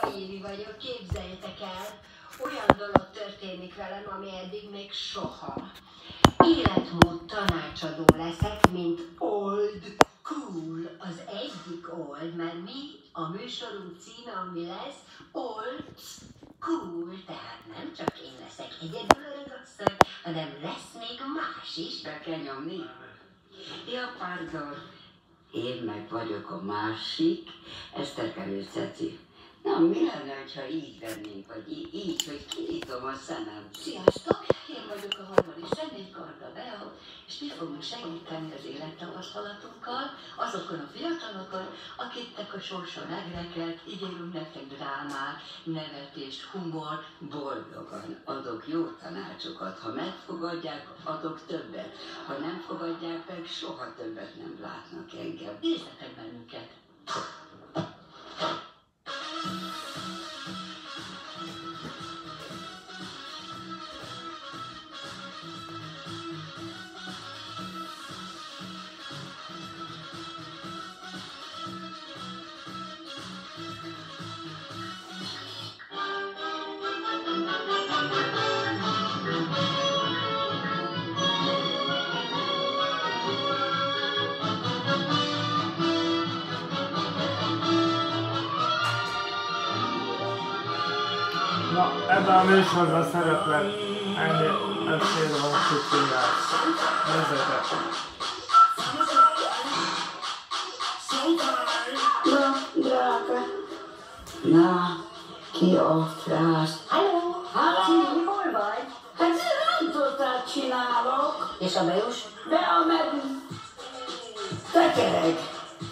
Baéri vagyok, képzeljétek el, olyan dolog történik velem, ami eddig még soha. Életmód tanácsadó leszek, mint Old Cool, az egyik Old, mert mi a műsorunk címe, ami lesz Old Cool, tehát nem csak én leszek egyedül öreg asszony, hanem lesz még más is. Be kell nyomni? Ja, pardon. Én meg vagyok a másik, Eszterkelő Ceci. Na, mi lenne, ha így vennénk, vagy így, így hogy kinyitom a szemem? Sziasztok! Én vagyok a harmadik személy, Karda Bea, és mi fogunk segíteni az élettapasztalatunkkal azokon a fiatalokon, akiknek a sorsa megrekelt, ígérünk nektek drámát, nevetést, humor, Boldogan adok jó tanácsokat. Ha megfogadják, adok többet. Ha nem fogadják meg, soha többet nem látnak engem. nézzetek bennünket! Műsorban szereplek ennyi ötszér van kutyinál. Nézzetek! Na, ki a frász? Halló! Halló? hol vagy? Hát rántottát csinálok. És a bejus? De a meg... Tekereg.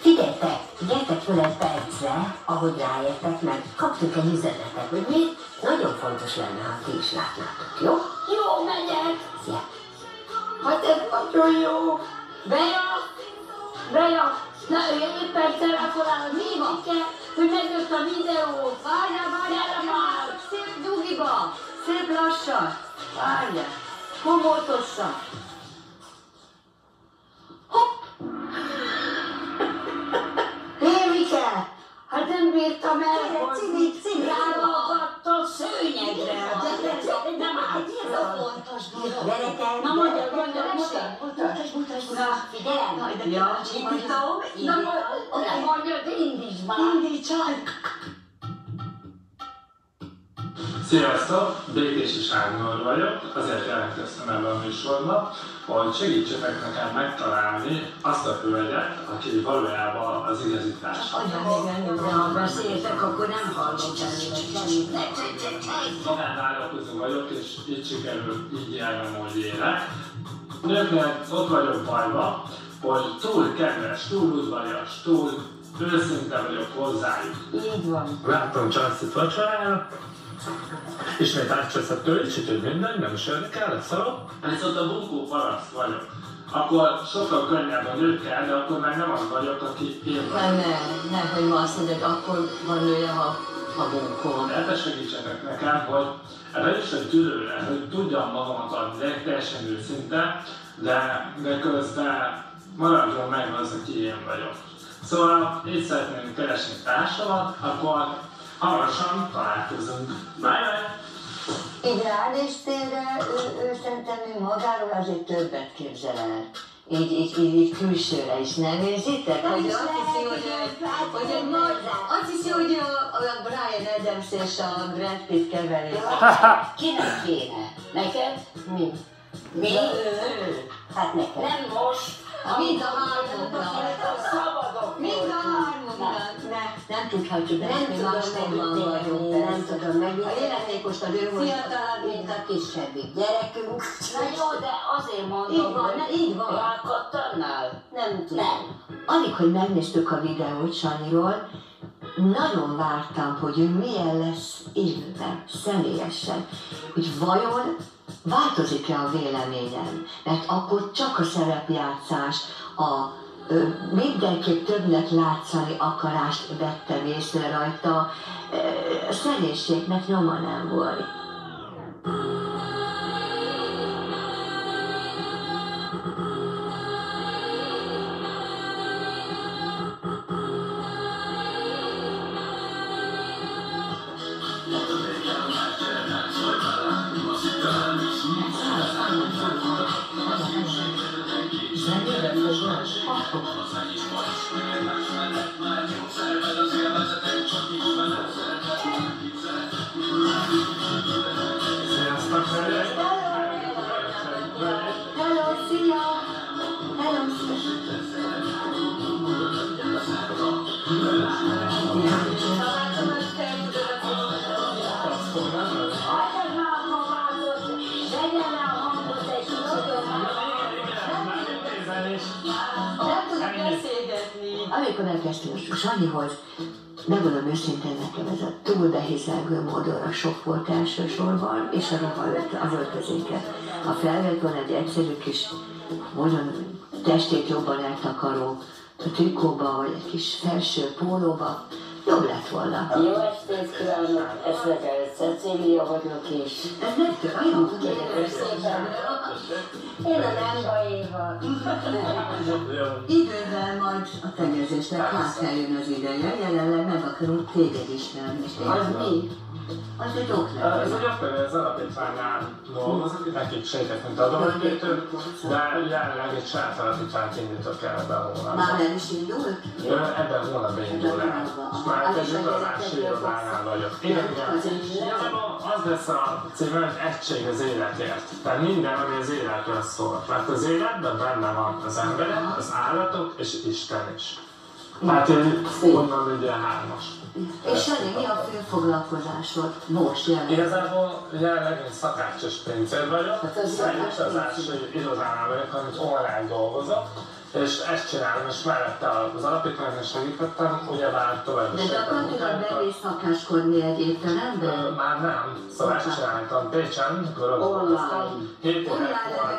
Figyeljetek, gyertek föl egy percre, ahogy ráértek, mert kaptunk egy üzenetet, hogy mi nagyon fontos lenne, ha ti is látnátok, jó? Jó, megyek. Szia! Hát ez nagyon jó. Beja! Beja! Na, ő éppen telefonál, mi van kell, hogy megjött a videó. Várjál, várjál már! Szép dugiba! Szép lassan! Várjál! Komoltosan! Hát nem bírtam el, Cini, ráragadt a szőnyegre. Nem állt dolog. Gyerekek, Na, mondja, mondja, mutasd, mutasd, mutasd, Na. mutasd. Figyelem! Ja. Indítom, Na, mondja, indíts már. Indítsad! Sziasztok! Békés és Ágnor vagyok, azért jelentkeztem ebben a műsorban, hogy segítsetek nekem megtalálni azt a hölgyet, aki valójában az igazi még nem, de ha beszéltek, akkor nem hallok. Magánvállalkozó vagyok, és így sikerül így élnem, hogy élek. Nőknek ott vagyok bajba, hogy túl kedves, túl udvarias, túl őszinte vagyok hozzájuk. Így van. Láttam Charles-it vacsorára, ismét átcseszett tőle, és hogy minden, nem is érdekel, szarok. Viszont a bunkó paraszt vagyok. Akkor sokkal könnyebb a nőkkel, de akkor meg nem az vagyok, aki én Nem, vagyok. ne, nehogy ma azt mondod, akkor van nője, ha, ha bunkó. Ebbe segítsenek nekem, hogy ebbe is egy tűrőre, hogy tudjam magamat adni, teljesen őszinte, de, de közben maradjon meg az, aki én vagyok. Szóval így szeretném keresni társamat, akkor hamarosan találkozunk. Bye bye! Így ránéztél, de ő, ő szerintem ő magáról azért többet képzel el. Így, így, így, így külsőre is, nem érzitek? Hogy azt hiszi, hogy, hogy egy nagy, azt hiszi, hogy a, a Brian Adams és a Brad Pitt keveri. Kinek kéne? Neked? Mi? Mi? Ő. Hát neked. Nem most. Mind a hármunknak. Szabadok. Mind a hármunknak. Ne, nem tudhatjuk, de Nem mi tudom máshonnan vagyunk. megítélni, nem tudom megítélni. A életékos a ő, Fiatalabb, mint a kisebbik gyerekünk. Na jó, de azért mondom, Így van, hogy így van. Rákattannál? Nem tudom. Nem. Alig, hogy megnéztük a videót Sanyiról, nagyon vártam, hogy ő milyen lesz élőben, személyesen. Hogy vajon változik-e a véleményem? Mert akkor csak a szerepjátszás, a ö, mindenképp többnek látszani akarást vettem észre rajta, ö, a személyiségnek nyoma nem volt. いい笑 amikor elkezdtünk Sanyihoz, megmondom őszintén nekem ez a túl behizelgő módonra sok volt elsősorban, és a ruha az öltözéket. Ha felvett volna egy egyszerű kis, mondom, testét jobban eltakaró trikóba, vagy egy kis felső pólóba, jobb lett volna. Jó estét kívánok, Eszlekel Cecília vagyok, és Ez nektek olyan kérlek szépen. Én a Nemba Éva. Idővel majd a tegezésnek át kell jön az ideje, jelenleg meg akarunk téged ismerni. Az mi? Ez akkor az alapítványnál dolgozik, nekik segítek, mint adománykétő, de jelenleg egy saját alapítványt indítok el ebben a hónapban. Már el is indult? Ebben a hónapban indul el. És már egy irodási irodánál vagyok. Igen. Igazából az lesz a cím, hogy egység az életért. Tehát minden, ami az életről szól. Mert az életben benne van az emberek, az állatok és Isten is. Hát én onnan ugye hármas. És Sanyi, mi a fő foglalkozásod? Most jelenleg? Igazából jelenleg én szakács és pincér vagyok, Hát az szervizsazási irodánál vagyok, amit online dolgozok, és ezt csinálom, és mellette az alapítványon segítettem, ugyebár tovább De is gyakorlatilag bevész szakáskodni egy étteremben? Már nem, szóval ezt csináltam Pécsen, ott Online. Online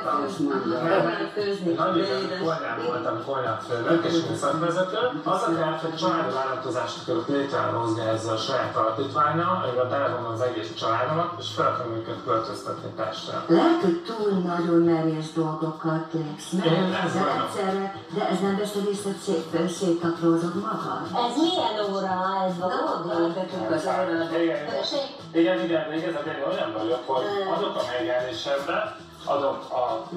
lehet voltam. voltam konyhafőnök és műszakvezető. Az a terv, hogy családi vállalkozást akarok létrehozni ezzel a saját alapítványjal, amivel belevonom az egész családomat, és fel akarom őket költöztetni Pestre. Lehet, hogy túl nagyon merész dolgokat lépsz meg, de egyszerre, de ez nem veszed észre, hogy szét, szétaprózod magad? Ez milyen óra? Ez valódi? az órát. Igen, igen, igen, még ez a olyan vagyok, hogy adok a megjelenésembe, adok a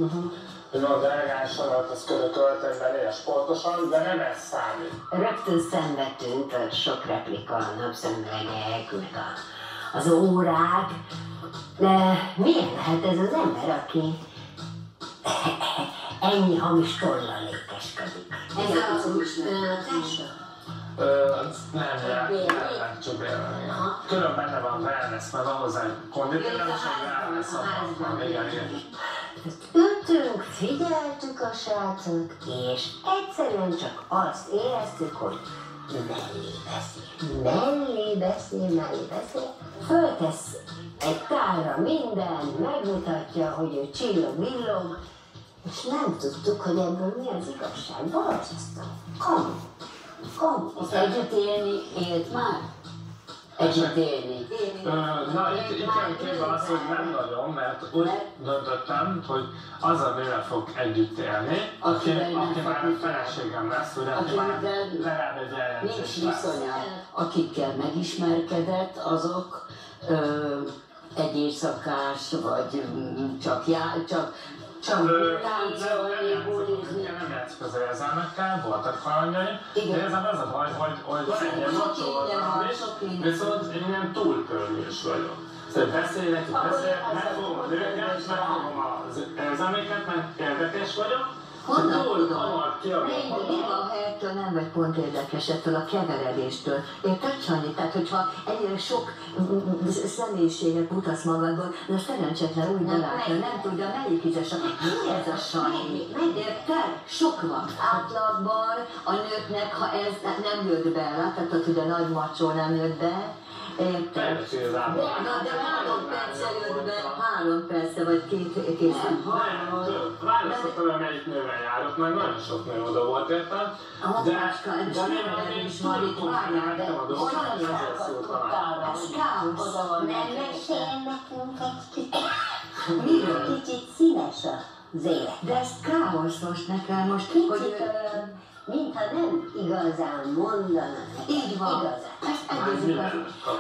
úgymond elegánsomat, az körököltek belé, sportosan, de nem ez számít. Rögtön szembe tűnt a sok replika, a napszemüvegek, meg a, az órák. De milyen lehet ez az ember, aki ennyi hamis tollal lékeskedik? Ez az társa? Nem, nem, nem, csak Külön benne van wellness, mert ahhoz egy konditerem, és egy wellness van. Igen, igen. Ültünk, figyeltük a srácot, és egyszerűen csak azt éreztük, hogy mellé beszél, mellé beszél, mellé beszél, föltesz egy tálra minden, megmutatja, hogy ő csillog, villog, és nem tudtuk, hogy ebből mi az igazság. Borzasztó. Kamu. Kamu. Együtt élni, élt már? Együtt élni. Ö, Na, itt, itt képbe az, hogy nem nagyon, mert úgy döntöttem, hogy az a nővel fog együtt élni, aki, aki már el. feleségem lesz, ugye, aki már legalább egy Nincs viszonya. Akikkel megismerkedett, azok ö, egy éjszakás, vagy csak, já, csak, csak Ö, játszik az érzelmekkel, voltak halandjaim, Igen. de igazából az a baj, hogy, hogy van, voltam is, viszont én ilyen túlpörgős vagyok. Szóval beszélek, beszélek, megfogom a nőket, megfogom az érzelmeket, mert érdekes vagyok, Kiadom Mi, mi van, ha ettől nem vagy pont érdekes, ettől a keveredéstől? Érted, Sanyi? Tehát, hogyha ennyire sok személyiséget mutasz magadból, de szerencsétlen úgy barátja, nem tudja, melyik ízes a... Mi ez a Sanyi? Érted? Sok van. Átlagban a nőknek, ha ez ne- nem jött be, láthatod, hogy a nagy macsó nem jött be. Na, de három perccel jött be, három perce vagy két készen. Nem. Választottam, hogy melyik nővel járok, mert nagyon sok nő oda volt értem. De, de nem nem, nem is is van túl itt, várjál, de komplikáltam a dolgokat, olyan ezért szóltam át. Ez káosz. Oda Nem mesél nekünk egy kicsit? Miről? Kicsit színes az élet. De ez káosz most nekem, most, hogy Kicsit mintha nem igazán mondanak. így van. Igazán. Ezt Már egészük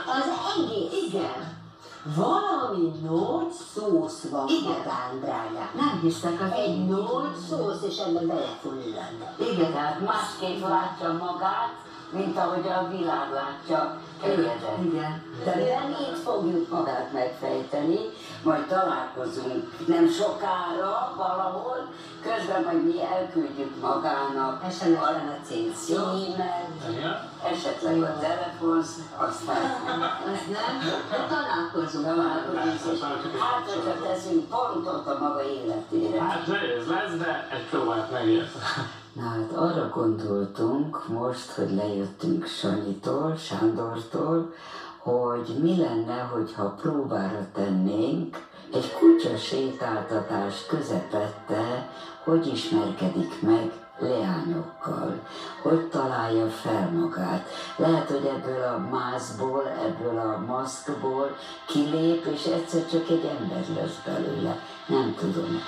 az... egész. Igen, Valami nagy szósz van Igen. magán, drágám. nem hiszek az Egy nagy szósz, és ebbe belefullad. Igen, Tehát másképp látja magát, mint ahogy a világ látja kegyedet. igen. De mi itt fogjuk magát megfejteni, majd találkozunk nem sokára valahol, közben majd mi elküldjük magának SMS-en a cím. címet, Igen? esetleg a telefon, aztán Az nem, de találkozunk. találkozunk, hát, hogyha teszünk pontot a maga életére. Hát nehéz lesz, de egy próbát megért. Na hát arra gondoltunk most, hogy lejöttünk Sanyitól, Sándortól, hogy mi lenne, hogyha próbára tennénk egy kutya sétáltatás közepette, hogy ismerkedik meg leányokkal, hogy találja fel magát. Lehet, hogy ebből a mászból, ebből a maszkból kilép, és egyszer csak egy ember lesz belőle. Nem tudom.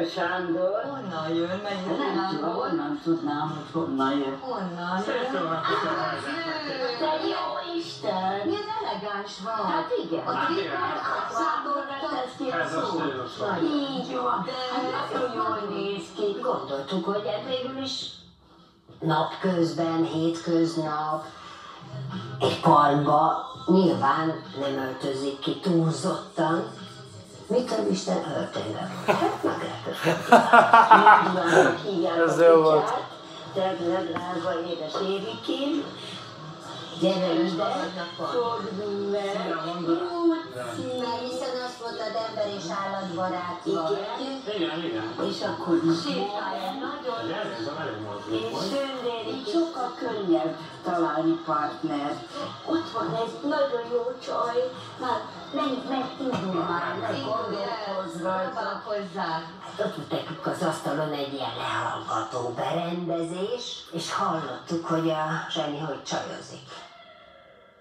A Sándor, Honnan jön? Nem tudom, honnan tudnám, hogy honnan jön. Honnan jön? Te jó Isten! Milyen elegáns van. Hát igen. A Hát trikot. Sándor vett ki a szót. Így van. Hát nagyon jól néz ki. Gondoltuk, hogy ez végül is napközben, hétköznap, egy parkba nyilván nem öltözik ki túlzottan. Mit a Isten öltönybe? Hát Mindjárt hívják Ez jó volt. Drága, drága édes Érikém. Gyere ide, fogd meg. Mondtad, ember és állatbarát vagy. Igen. Igen, igen. És akkor Sétálj nagyon. És. Sönnél így sokkal könnyebb találni partnert. Ott van egy nagyon jó csaj, már menj, menj, indul már, ne gondolkozz rajta. Hát ott nekünk az asztalon egy ilyen lehallgató berendezés, és hallottuk, hogy a Zseni hogy csajozik.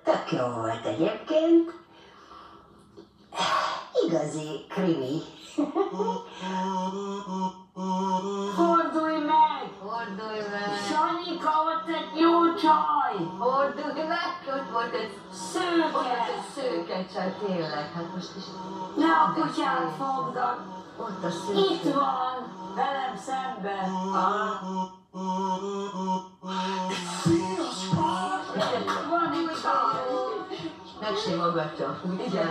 Tök jó volt egyébként. Igazi krimi. Fordulj meg! Fordulj meg! Sanyika, ott egy jó csaj! Fordulj meg! Ott volt egy ott Szőke! egy szőke csaj, tényleg. Hát most is... Ne a kutyát fogd, Ott a szőke. itt van, velem szemben. Ah. Megsimogatja, ugye?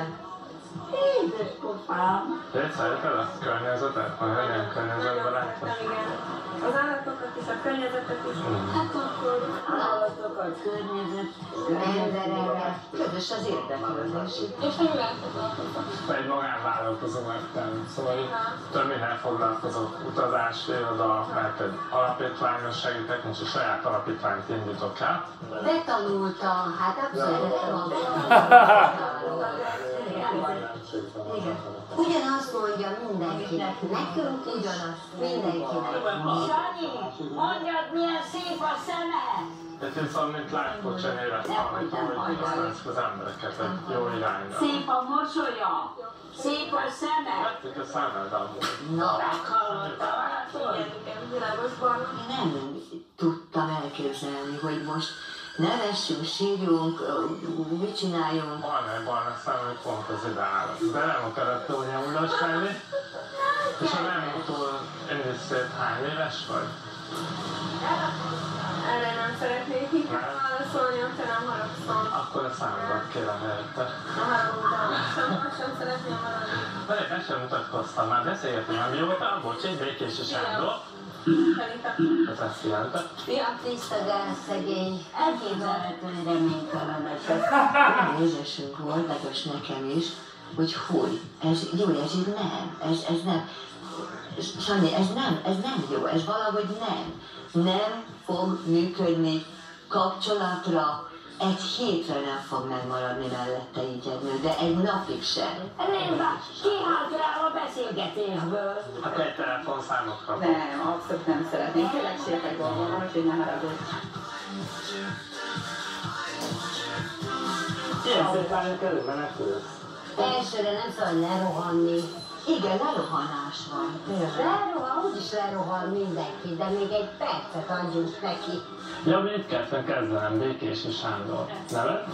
Édes popám! Te szereted a környezetet? Vagy olyan környezetbarátot? Az állatokat is, a környezetet is. Hát akkor állatokat, környezet, Emberekkel. Közös az érdeklődés. És foglalkoztok? Te egy magánvállalkozó lettem, szóval több minden foglalkozok, utazás, iroda, mert egy alapítványos segítek, most a saját alapítványt indítok el. Betanultam, hát abszolút Igen. Ugyanazt mondja mindenkinek, nekünk is, mindenkinek. Sanyi, mondjad, milyen szép a szeme! Tehát én szóval, mint coach-en éreztem, hogy használsz az embereket egy jó irányba. Szép a mosolya, szép a szeme! Tetszik a szemed amúgy. Na, Meghallottam, látod? Igen, igen, világos barna. Nem tudtam elképzelni, hogy most nevessünk, sírjunk, mit csináljunk. Van egy barna szem, hogy pont az ideál. De nem akarod túl nyomulós lenni. És ha nem túl indíszét hány éves vagy? Erre nem szeretnék inkább válaszolni, te nem haragszol. Akkor a számodat kérem érte. A haragudtam. Sem, sem szeretném maradni. Várj, meg sem mutatkoztam, már beszélgetünk, nem mióta? Bocs, egy békés és Sándor. Ez azt jelenti. a tiszta gáz szegény. Elképzelhető, hogy reménytelenek. Olyan érzésünk volt, legalábbis nekem is, hogy hogy, ez jó, ez így nem, ez, ez nem. Sanyi, ez nem, ez nem jó, ez valahogy nem. Nem fog működni kapcsolatra, egy hétre nem fog megmaradni mellette így egy nő, de egy napig sem. Nézd, kiállt rá a beszélgetésből. Akkor egy telefonszámot kapok. Nem, abszolút nem szeretném. Tényleg sétek dolgom úgyhogy ne haragudj. Ilyen szépen körülmenekülsz. Elsőre nem szabad lerohanni. Igen, lerohanás van. Lerohan, úgyis lerohan mindenki, de még egy percet adjunk neki. Ja, mit kezdtem kezdenem, Békés és Sándor. Neved?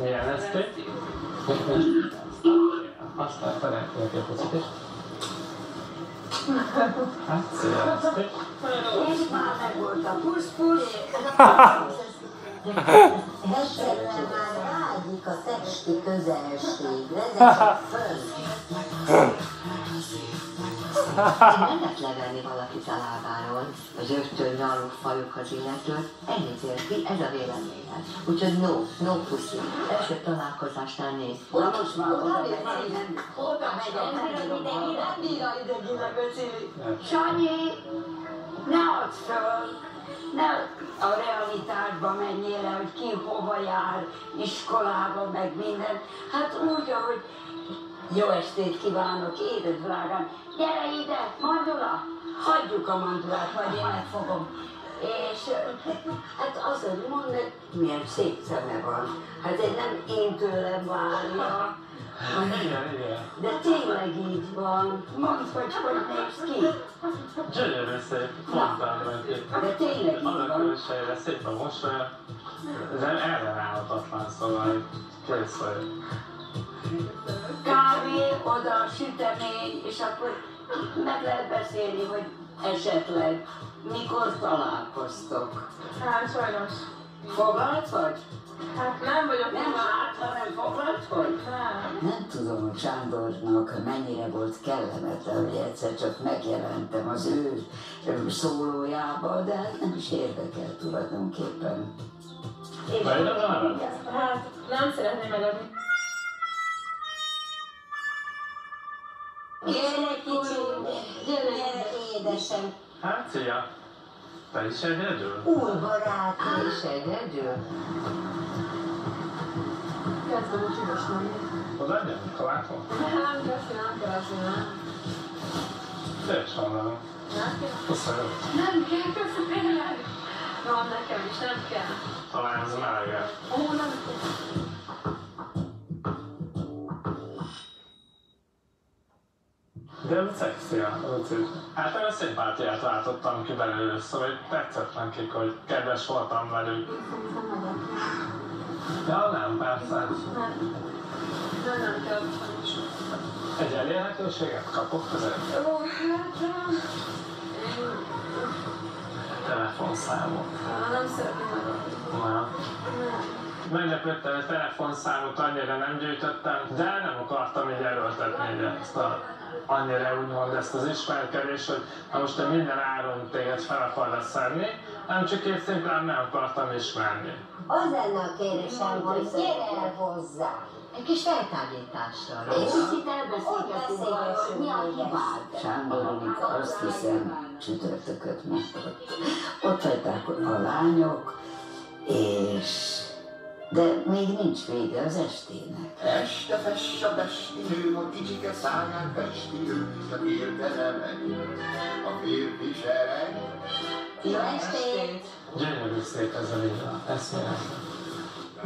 Milyen eszték? Aztán szeretnék egy picit is. Hát, szia eszték. És már meg volt a pusz-pusz. Egyszerűen már vágyik a testi közelség, vezesse föl. nem lehet levenni valakit a lábáról, az öttől nyaló fajokhoz illető, elnézést, ez a véleményem. Úgyhogy no, no pussy. Első találkozásnál néz. Na most már oda megy, nem? Oda nem mindenki nem bírja idegileg a Cili. Sanyi, ne add föl, ne a realitásba menjél el, hogy ki hova jár, iskolába, meg minden. Hát úgy, ahogy jó estét kívánok, édes drágám, gyere ide, mandula, hagyjuk a mandulát, majd én megfogom. És hát mondd meg, milyen szép szeme van. Hát ez nem én tőlem várja, de tényleg így van. Mondd, hogy hogy néz ki. Gyönyörű szép, meg itt. De tényleg így van. Alakülsejre szép a mosolya, de ellenállhatatlan, szóval kész vagy. Kávé, oda sütemény, és akkor meg lehet beszélni, hogy esetleg mikor találkoztok. Hát sajnos. Foglalt vagy? Hát nem vagyok Nem hát, hanem foglalt vagy? Nem. Nem tudom, hogy Sándornak mennyire volt kellemetlen, hogy egyszer csak megjelentem az ő szólójába, de hát nem is érdekel tulajdonképpen. Arra? Hát nem szeretném megadni. Édesem. Hát, szia! Te is egyedül? Úr barát, és egyedül. Kezdem a lenni. Oda gyerünk, kalákon? Nem, ezt nem. Gyere, sajnálom. Nem kell. 25. Nem kell, köszi, tényleg. Van nekem is, nem kell. Talán ez melegebb. Ó, nem kell. De úgy szexi a Luci. Hát olyan szimpátiát váltottam ki belőle, szóval tetszett nekik, hogy kedves voltam velük. Ja, nem, persze. Egy elérhetőséget kapok között. Ó, hát Telefonszámot. nem szeretném. Nem. Meglepődtem, hogy telefonszámot annyira nem gyűjtöttem, de nem akartam így erőltetni ezt a, annyira úgymond ezt az ismerkedést, hogy na most én minden áron téged fel akarlak szedni, nem csak én szimplán nem akartam ismerni. Az lenne a kérésem, hogy gyere el hozzá. Egy kis feltágításra. Egy Egy kicsit elbeszélgetünk hogy mi a hibád. Sándoronik azt hiszem csütörtököt megtart. Ott hagyták a lányok, és... De még nincs vége az estének. Este fess a besti nő, a kicsike száján festi ő, csak érte megy. A férfi sereg, Jó estét! Gyönyörű szép ez a villa, eszméletlen.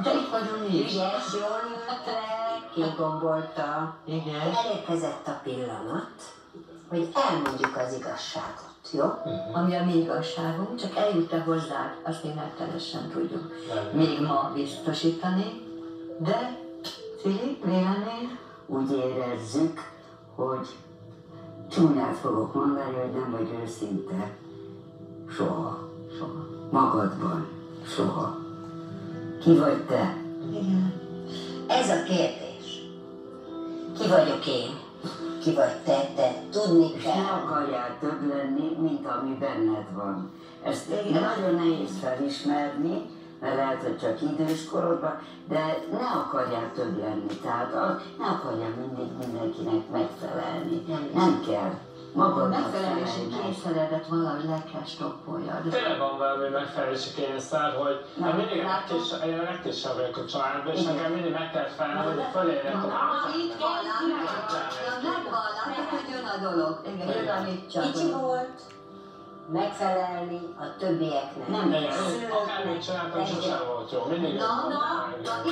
De itt vagyunk mi is. Ügyes, jól ült le, kigombolta. Igen. Elérkezett a pillanat, hogy elmondjuk az igazságot, jó? Ami a mi igazságunk, csak eljut-e hozzá, azt nem teljesen tudjuk. Még ma biztosítani, de Fili, vélemény? Úgy érezzük, hogy csúnyát fogok mondani, hogy nem vagy őszinte. Soha. Soha. Magadban. Soha. Ki vagy te? Igen. Ez a kérdés. Ki vagyok én? Ki vagy te? Te tudni És ne kell. akarjál több lenni, mint ami benned van. Ezt nagyon nehéz felismerni, mert lehet, hogy csak időskorodban, de ne akarjál több lenni. Tehát a, ne akarjál mindig mindenkinek megfelelni. Nem kell. A Magadnak megfelelési kényszeredet valahogy le kell stoppolja. De Tényleg van valami megfelelési kényszer, hogy én mindig legkisebb, én a legkisebb vagyok a családban, és nekem mindig meg kell felelni, hogy fölérjek a Itt van, megvan, látod, hogy jön a dolog. Igen, jön a mit csak. Kicsi volt, megfelelni a többieknek. Nem Igen, kell. akármit csináltam, sosem volt jó. Mindig Na, na,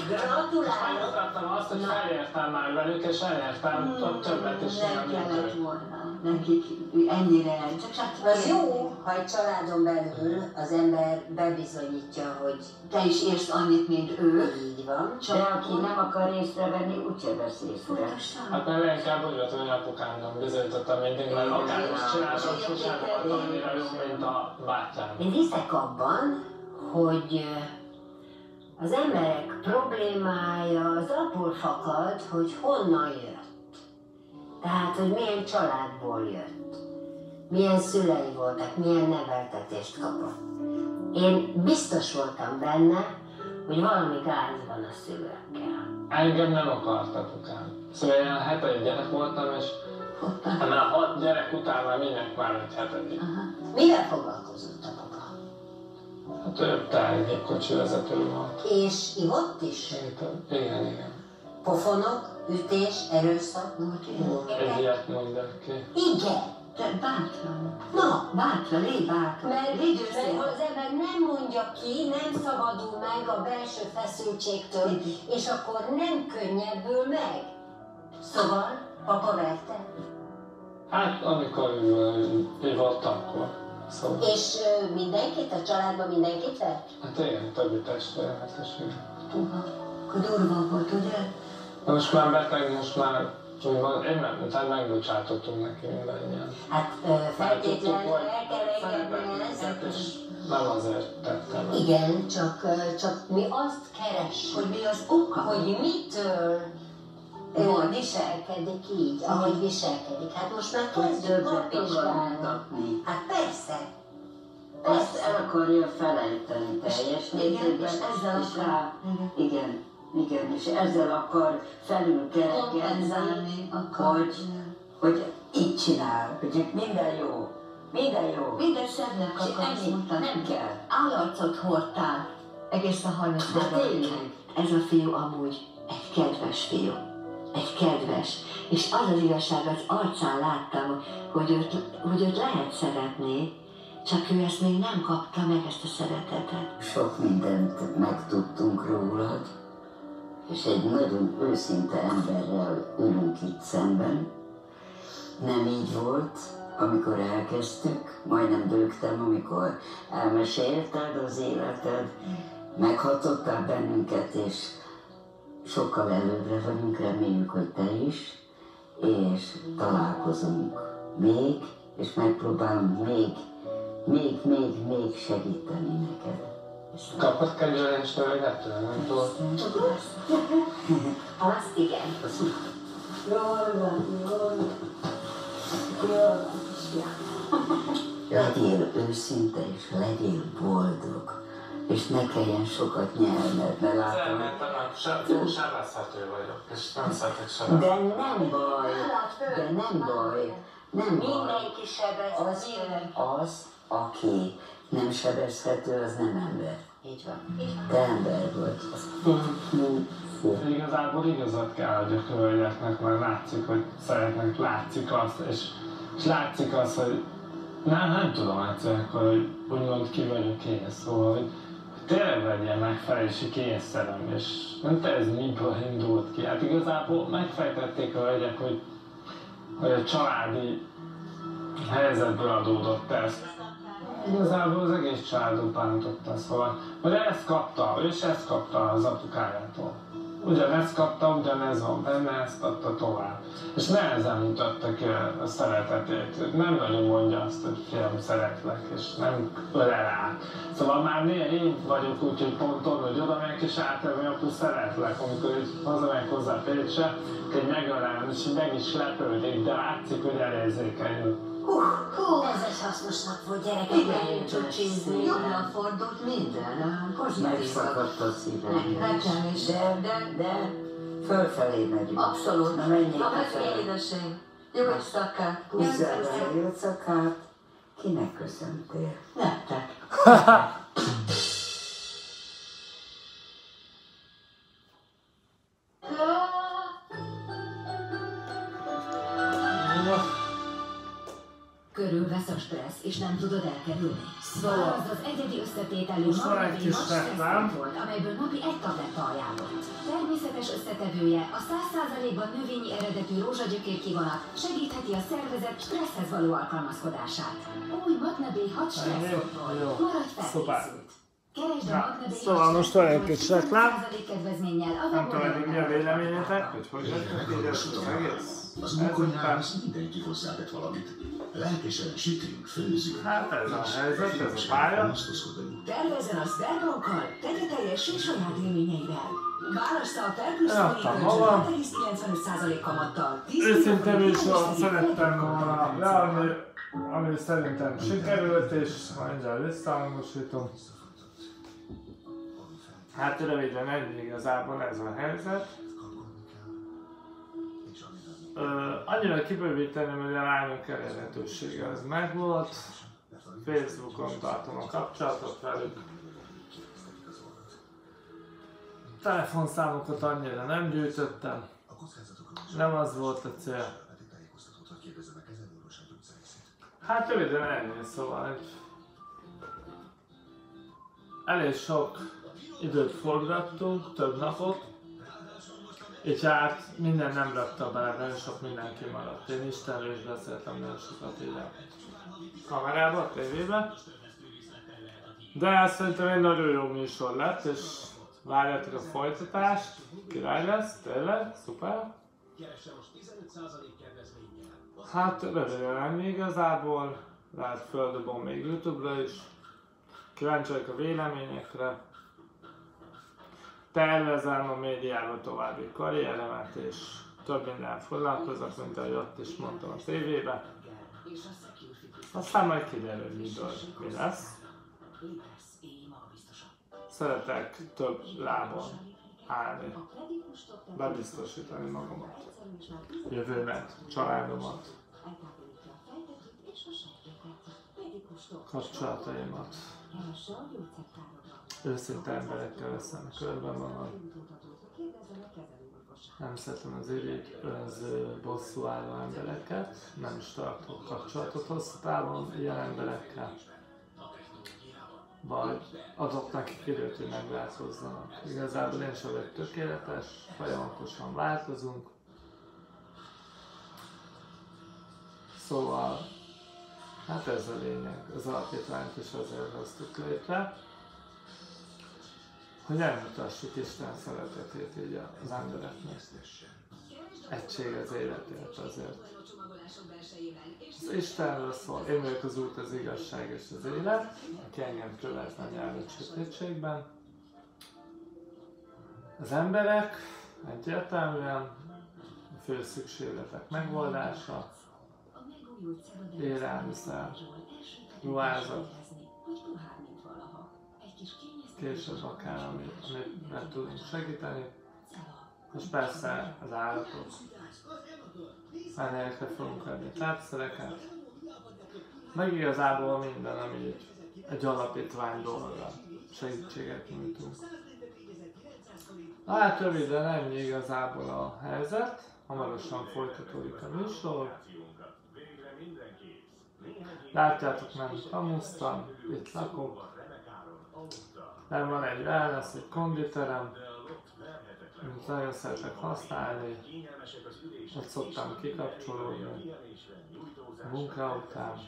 Gratulálok! megmutattam azt, hogy felértem már velük, és elértem ott többet is, Nem kellett volna nekik ennyire, csak csak Az jó, ha egy családon belül az ember bebizonyítja, hogy Te is érsz annyit, mint ő. így van. De aki nem akar észrevenni, úgyse vesz észre. Hát mert inkább úgy volt, hogy apukámnak bizonyítottam mindig, mert akármit csináltam, sosem volt annyira jó, mint a bátyám. Én hiszek abban, hogy az emberek problémája az abból fakad, hogy honnan jött. Tehát, hogy milyen családból jött. milyen szülei voltak, milyen neveltetést kapott. Én biztos voltam benne, hogy valami gáz van a szülőkkel. Engem nem akart apukám. Szóval én a hetedik gyerek voltam, és már hat gyerek után már mindenki már egy hetedik. Mivel foglalkozott a papa? Hát ő tárgépkocsi vezető volt. És ivott is? Igen, igen. Pofonok, ütés, erőszak volt Egy ilyet mondok ki. Igen. De bátran. Na, Bátran, légy bátran. mert, Légy mert ha az ember nem mondja ki, nem szabadul meg a belső feszültségtől, és akkor nem könnyebbül meg. Szóval, papa verte. Hát amikor ő ivott, akkor. Szóval, És ö, mindenkit, a családban mindenkit vert? hát igen, többi testvéremet is. igen. Puha. Akkor durva volt, ugye? De most már beteg, most már úgymond, én nem, tehát megbocsátottunk neki mindannyian. Hát feltétlenül el kell engedni Hát ezt. nem azért tettem. Igen, csak, csak mi azt keres, Hogy mi az oka? hogy mitől ő viselkedik így, ahogy viselkedik. Hát most már kezdünk kapizsgálni. Hát persze. Persze. el akarja felejteni teljes mértékben, és ezzel akar- rá, Igen. igen, igen, és ezzel akar felülkerekedni, Kompenzálni akar. hogy, hogy így csinál, hogy minden jó, minden jó. Minden szebbnek akarsz mutatni. nem kell. Állarcot hordtál. Egész a 30 De tényleg. Ez a fiú amúgy egy kedves fiú. Egy kedves. És az az igazság, az arcán láttam, hogy őt, hogy őt lehet szeretni, csak ő ezt még nem kapta meg, ezt a szeretetet. Sok mindent megtudtunk rólad, és egy nagyon őszinte emberrel ülünk itt szemben. Nem így volt, amikor elkezdtük, majdnem dögtem, amikor elmesélted az életed, meghatottál bennünket, és sokkal előbbre vagyunk, reméljük, hogy te is, és találkozunk még, és megpróbálunk még, még, még, még segíteni neked. Kapott kegyelést öregettől, nem tudod? Azt igen. Jól van, jól van. Jól van, kisfiam. Legyél őszinte és legyél boldog, és ne kelljen sokat nyelned, mert látom, Sebezhető vagyok, és nem szeretek sebezhető. de nem baj, de nem baj, nem baj. Mindenki sebez, Az, az, aki nem sebezhető, az nem ember. Így van. Te ember vagy. Igazából igazat kell adjak a hölgyeknek, mert látszik, hogy szeretnek, látszik azt, és, és látszik azt, hogy nem, nem tudom egyszerűen, hogy úgymond ki vagyok én, szóval, hogy tényleg vagy ilyen megfelelési kényszerem, és nem te ez miből indult ki. Hát igazából megfejtették a hölgyek, hogy, hogy a családi helyzetből adódott ez. Igazából az egész családot bántotta, szóval, hogy ezt kapta, is ezt kapta az apukájától. Ugyanezt kapta, ugyanez van benne, ezt adta tovább. És nehezen mutatta ki a szeretetét. Nem nagyon mondja azt, hogy fiam, szeretlek, és nem ölel át. Szóval már néha én vagyok úgy, hogy pont onnan, hogy oda megyek és átadni, akkor szeretlek, amikor így hazamegyek hozzá Pécsre, hogy megölelem, és meg is lepődik, de látszik, hogy elérzékenyül. Hú, ez egy hasznos nap volt, gyerekek, menjünk csocsizni. Jobbra fordult minden. Megszakadt a szívem. Nekem is. De, de, de, fölfelé megyünk. Abszolút. Na menjék A felé. édeség. Jó éjszakát. Húzzál a jócakát. Kinek köszöntél? Nektek. Körülvesz a stressz, és nem tudod elkerülni. Válaszd az egyedi összetételű Most van egy Magnavi kis Mag reklám. stresszkontrollt, amelyből napi egy tabletta ajánlott. Természetes összetevője a 100%-ban növényi eredetű rózsagyökér kivonat segítheti a szervezet stresszhez való alkalmazkodását. Új Magnabi 6 stresszkontroll. Jó. Maradj felkészült. Keresd a Na, szóval most egy kis reklám. 20% kedvezménnyel a Nem tudom, hogy mi a véleményetek, hogy hogy jöttök így ezt az egész. Az Ez után- mindenki hozzátett valamit. Lelkesen sütünk, főzünk. Hát ez a és helyzet, ez a pálya. Tervezzen a Sberbankkal, tegye teljessé saját élményeivel. Válassza a Perplus Eladtam magam. 6,95% kamattal. 10 Őszintén is hónapig szerettem volna leadni ami szerintem sikerült, és mindjárt visszahangosítom. Hát röviden ennyi igazából ez a helyzet. Ö, annyira kibővíteném, hogy a lányok elérhetősége az megvolt. Facebookon tartom a kapcsolatot velük. Telefonszámokat annyira nem gyűjtöttem. Nem az volt a cél. Hát röviden ennyi, szóval elég sok időt forgattunk, több napot, és hát minden nem rakta bele, nagyon sok minden kimaradt. Én Istenről is beszéltem nagyon sokat a kamerába, tévébe. De szerintem egy nagyon jó műsor lett, és várjátok a folytatást. Király lesz, tényleg, szuper. Hát röviden ennyi igazából, lehet földobom még Youtube-ra is. Kíváncsi vagyok a véleményekre. Tervezem a médiában további karrieremet, és több minden foglalkozok, mint ahogy ott is mondtam a tévében. Aztán majd kiderül, hogy miből mi lesz. Szeretek több lábon állni, bebiztosítani magamat, jövőmet, családomat, kapcsolataimat. Őszinte emberekkel veszem körbe magam. Nem szeretem az irigy, önző, bosszúálló embereket, nem is tartok kapcsolatot hosszú távon ilyen emberekkel. Vagy adok nekik időt, hogy megváltozzanak. Igazából én sem vagyok tökéletes, folyamatosan változunk. Szóval, hát ez a lényeg. Az alapítványt is azért hoztuk létre hogy elmutassuk Isten szeretetét így az embereknek. Egység az életért azért. Az Istenről szól, én vagyok az út, az igazság és az élet, aki engem követ a nyelvű sötétségben. Az emberek egyértelműen a fő szükségletek megoldása, élelmiszer, ruházat, később akár, amit, meg tudunk segíteni. És persze az állatok. Melyekre fogunk adni tápszereket. Meg igazából minden, ami egy, egy alapítvány dolga. Segítséget nyújtunk. Hát röviden ennyi igazából a helyzet. Hamarosan folytatódik a műsor. Látjátok, nem kamusztam, itt lakok. Nem van egy wellness, egy konditerem, amit nagyon szeretek használni, ott szoktam kikapcsolódni a munka után.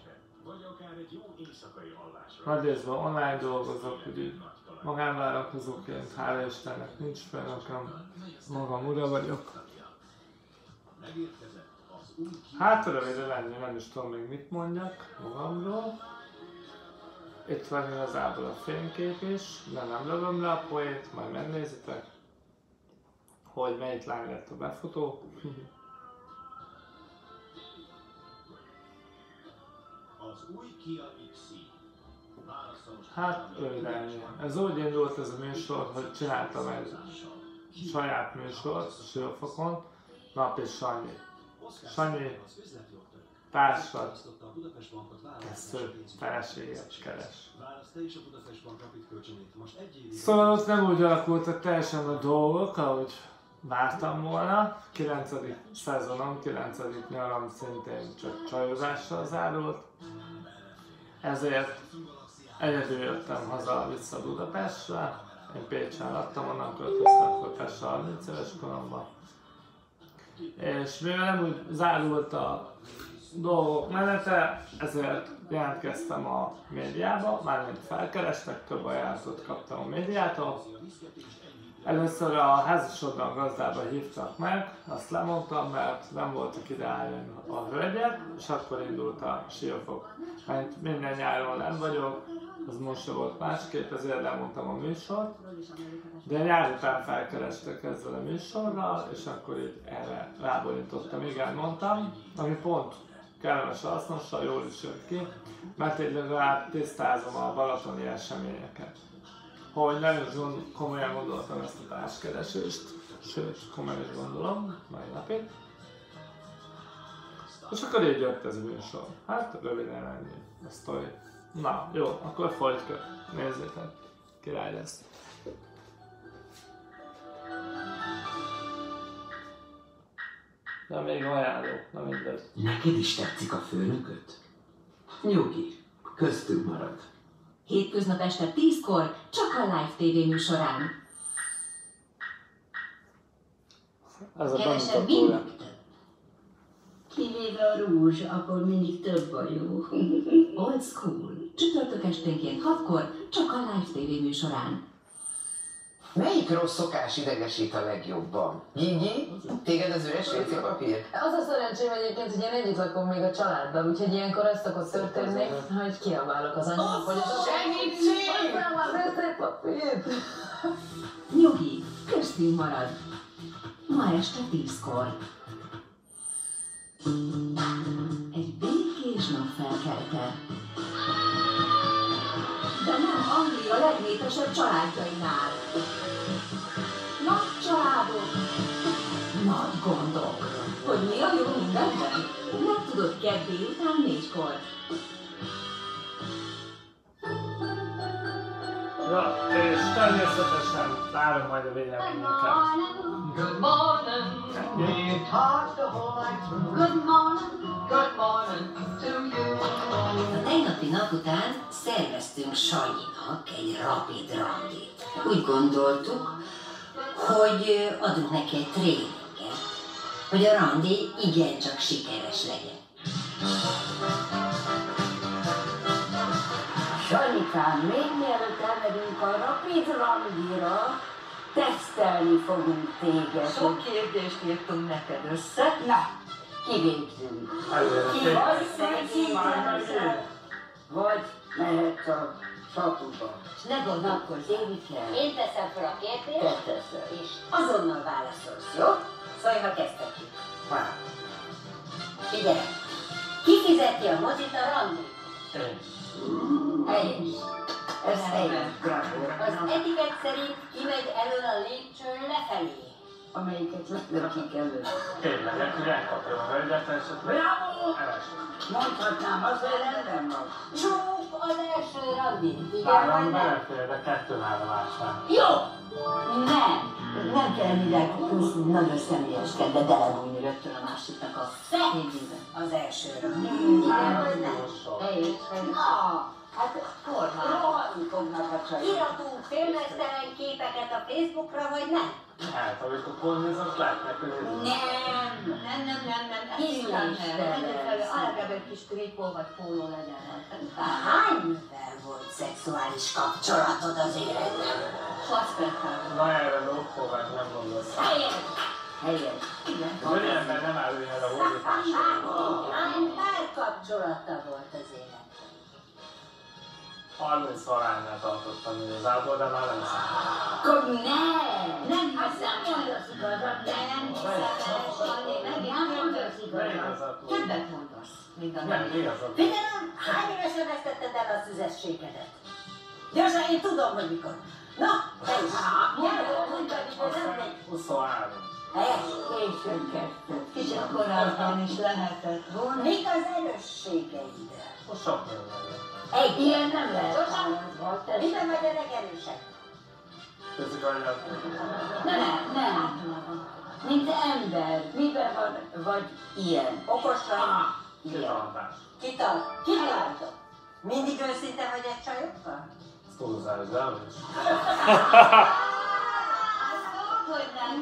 Nagy részben online dolgozok, úgyhogy magánvállalkozóként, hála Istennek nincs főnököm, magam ura vagyok. Hát röviden ennyi, nem is tudom még mit mondjak magamról. Itt van igazából a fénykép is, de nem lövöm le a poét, majd megnézitek, hogy melyik lány lett a befutó. Az új Kia XC. Hát röviden Ez úgy indult ez a műsor, hogy csináltam egy saját műsort Siófokon, Nap és Sanyi. Sanyi társad, feleséget keres. Szóval ott nem úgy alakultak teljesen a dolgok, ahogy vártam volna. 9. szezonom, 9. nyaram szintén csak csajozással zárult. Ezért egyedül jöttem haza vissza Budapestre. Én Pécsen laktam, onnan költöztem fel Pestre 30 éves koromban. És mivel nem úgy zárult a dolgok menete, ezért jelentkeztem a médiába, mármint felkerestek, több ajánlatot kaptam a médiától. Először a házasodban gazdába hívtak meg, azt lemondtam, mert nem voltak ideállni a hölgyek, és akkor indult a siófok. Mert minden nyáron nem vagyok, az most se volt másképp, ezért lemondtam a műsort. De nyár után felkerestek ezzel a műsorral, és akkor így erre ráborítottam, igen, mondtam, ami pont kellemes hasznossal, jól is jött ki, mert így legalább tisztázom a balatoni eseményeket. Hogy nagyon zon- komolyan gondoltam ezt a társkeresést, sőt, komolyan is gondolom, mai napig. És akkor így jött ez műsor. Hát röviden ennyi a sztori. Na, jó, akkor folytjuk. Nézzétek, király lesz. De még ajánló, na mindegy. Neked is tetszik a főnököt? Nyugi, köztünk marad. Hétköznap este 10-kor, csak a Live TV műsorán. Ez a Kevesebb bemutatója. mindig több. Kivéve a rúzs, akkor mindig több a jó. Old School. Csütörtök esténként 6-kor, csak a Live TV műsorán. Melyik rossz szokás idegesít a legjobban? Gigi, téged az üres WC papír? Az a szerencsém egyébként, hogy én együtt lakom még a családban, úgyhogy ilyenkor ez szokott történni, hogy kiabálok az anyámnak, hogy az Segítség! Hozzám a WC-papírt! Nyugi, köztünk marad. Ma este 10-kor. Egy békés nap felkelte. De nem Anglia legnépesebb családjainál. Nagy családok, nagy gondok. Hogy mi a jó mindenben? Megtudod kedd délután négykor. Ja, és természetesen várom majd a véleményeket. Good morning. We talked the whole night through. Good morning. Good morning to you. A tegnapi nap után szerveztünk Sanyinak egy rapid randit. Úgy gondoltuk, hogy adunk neki egy tréninget, hogy a randi igencsak sikeres legyen. Sanyikám, még mielőtt elmegyünk a Rapid Randira, tesztelni fogunk téged. Sok kérdést írtunk neked össze. Na, kivégzünk. Ki vagy szegénykezett, vagy mehetsz a sapuba. És ne gondolkozz, David kell. én teszem fel a kérdést, Te teszel. és azonnal válaszolsz, jó? Szóval, ha kezdhetjük. Vár. Figyelj! Ki fizeti a mozit a randi? Én. Helyes. Ez helyes. Az etikett szerint kimegy elől a lépcsőn lefelé. Amelyiket lökik elő. Tényleg, hogy elkapja a hölgyet, esetleg Bravo! Mondhatnám, az hogy rendben van. Csúf az első randi. Igen, Három vagy nem? belefér, de kettő állomásnál. Jó! Nem, nem kell mire nagyon személyeskedni, de belebújni rögtön a másiknak a fényébe. az első randi. Igen, vagy nem? Na, hát. Rohanni fognak a csajok. Iratunk félmeztelen képeket a Facebookra, vagy nem? Hát, amikor kornézok, látnak, hogy ez Nem, nem, nem, nem, nem. Ez Isten. Megfelelő, legalább egy kis trikó vagy póló legyen. Hányfel volt szexuális kapcsolatod az életben? Percen. Na erre lókóvát nem gondolsz. Helyes! Helyes. Igen. Az olyan ember nem áll ugyan a hódításra. Hány párkapcsolata volt az életben? 30 varánynál tartottam igazából, de már nem számít. Akkor nem! Nem hiszem, hogy az igazat, nem hiszem, nem nem mondasz De igazat. Többet mondasz, mint a Nem. Figyelem, hány évesen vesztetted el az üzességedet? Gyorsan, én tudom, hogy mikor. Na, te is. Gyere, mondd mikor nem megy. 23. Helyes. Későn kezdted. Kicsit korábban is lehetett volna. Mik az erősségeid? Most sok. Egy Ilyen nem lehet. Miben vagy a legerősebb? Fizikailag. Nem, nem. Mint ember. Miben van, vagy ilyen? Okos vagy? Ilyen. Kitart. Kitartok. Mindig őszinte vagy egy csajokkal? Ez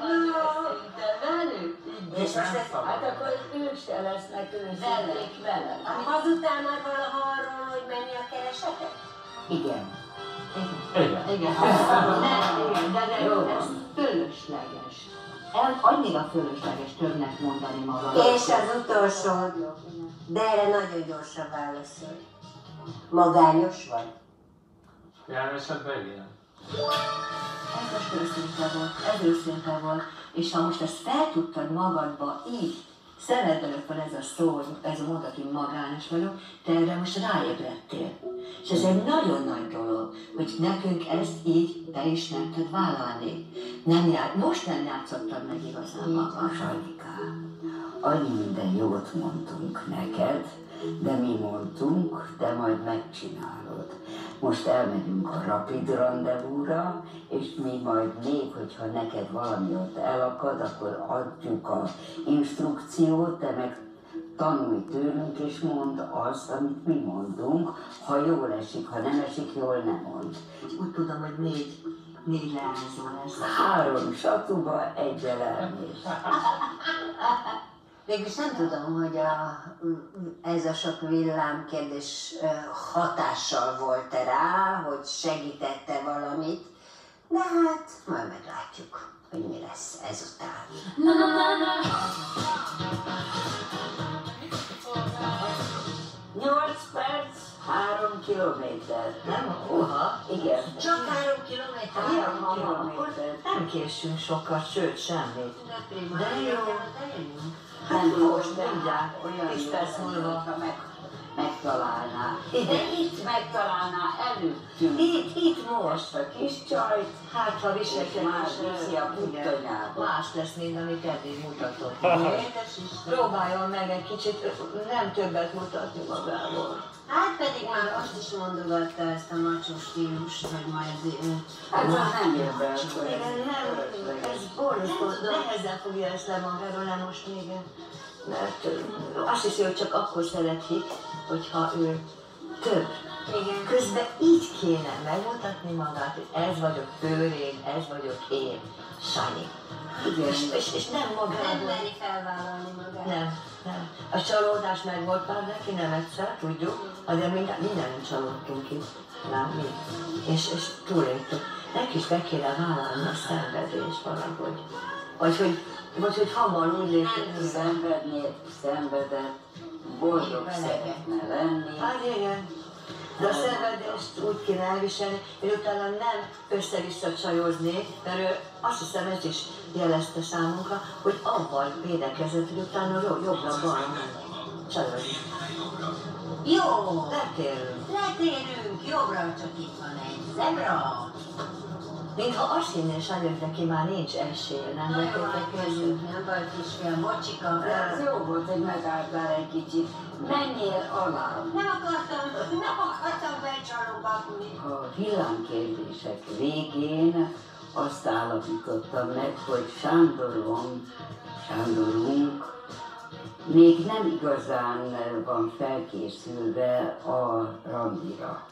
túlzás, de velük? És most ez, Hát akkor ők se lesznek őszinték veled. hazudtál már valaha arról, hogy mennyi a keresetet? Igen. Igen. Igen. Nem, de, de Jó. ez fölösleges. El, annyira fölösleges többnek mondani magad. És az utolsó, de erre nagyon gyorsan válaszol. Magányos vagy? Jelen esetben igen. Ez most őszinte volt, ez őszinte volt. És ha most ezt fel tudtad magadba így Szemed előtt van ez a szó, ez a mondat, hogy magányos vagyok, te erre most ráébredtél. És ez egy nagyon nagy dolog, hogy nekünk ezt így te is merted vállalni. Nem jár, most nem játszottad meg igazán magad. Sajnikám, annyi minden jót mondtunk neked, de mi mondtunk, te majd megcsinálod. Most elmegyünk a rapid rendezvúra, és mi majd még, hogyha neked valami ott elakad, akkor adjuk a instrukciót, te meg tanulj tőlünk, és mondd azt, amit mi mondunk. Ha jól esik, ha nem esik jól, nem mond. Úgy tudom, hogy négy, négy leányzó lesz. Három satuba, egy elelmés. Végülis nem tudom, hogy a, ez a sok villámkérdés ö, hatással volt-e rá, hogy segítette valamit, de hát majd meglátjuk, hogy mi lesz ezután. Na, na, na, na. Nyolc perc, három kilométer. Nem? Uha. Igen. Csak három kilométer? Három Három kilométer. Nem késünk sokat, sőt semmit. De jó. Hát Nem most mindjárt, olyan kis jó perc lenne, múlva. ha meg, megtalálná. De itt megtalálná előttünk. Itt, itt most. A kis csajt, Hát, ha már viselkedésre, viszi a igen. puttonyába. Más lesz, mint amit eddig mutatott. Próbáljon meg egy kicsit nem többet mutatni magából. Hát pedig már azt is mondogatta ezt a macsó stílust, hogy majd... ö, Hát nem jön be. Igen, nem, ez borzasztó, nehezen fogja ezt lemondáról le most még. Mert azt hiszi, hogy csak akkor szereti, hogyha ő több. Igen. Közben így kéne megmutatni magát, hogy ez vagyok főrén, ez vagyok én, Sanyi. Igen. És, és, és nem Nem magából. meri felvállalni magát. Nem, nem. A csalódás meg volt már neki, nem egyszer, tudjuk, de minden, mindenen csalódtunk itt. Nem, mi. És, és túléltük. Neki is be kéne vállalni a szenvedés valahogy. Vagy hogy, vagy hogy hamar úgy lépünk. Nem szenvedni, szenvedett, boldog szeretne lenni. Hát igen. De a szenvedést úgy kéne elviselni, hogy utána nem össze-vissza csajozni, mert ő azt hiszem ez is jelezte számunkra, hogy avval védekezett, hogy utána jobbra van csajozni. Jó, Letérünk. letérünk, jobbra csak itt van egy zebra. Mintha Sanyi, hogy neki már nincs esély, nem vettétek elkezdjük, nem baj, kisfiam, bocsika. Ez jó volt, hogy megálltál egy kicsit. Menjél alá. Nem akartam, nem akartam becsalogatni. A villámkérdések végén azt állapítottam meg, hogy Sándorom, Sándorunk még nem igazán van felkészülve a randira.